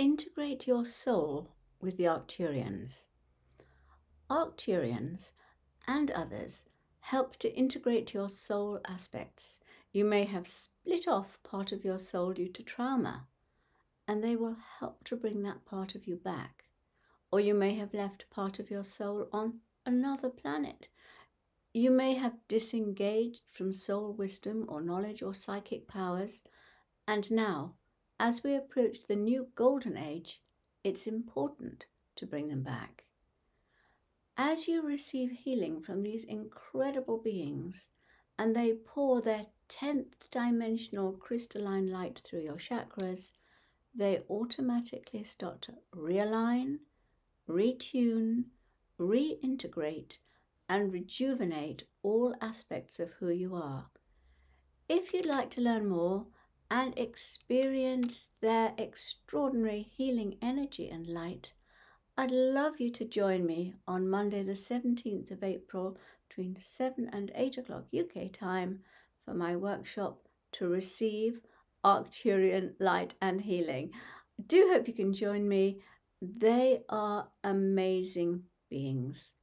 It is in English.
integrate your soul with the Arcturians. Arcturians and others help to integrate your soul aspects. You may have split off part of your soul due to trauma, and they will help to bring that part of you back. Or you may have left part of your soul on another planet. You may have disengaged from soul wisdom or knowledge or psychic powers, and now, as we approach the new golden age, it's important to bring them back. As you receive healing from these incredible beings and they pour their 10th dimensional crystalline light through your chakras, they automatically start to realign, retune, reintegrate, and rejuvenate all aspects of who you are. If you'd like to learn more and experience their extraordinary healing energy and light, I'd love you to join me on Monday, the 17th of April, between 7 and 8 o'clock UK time, for my workshop to receive Arcturian light and healing. I do hope you can join me. They are amazing beings.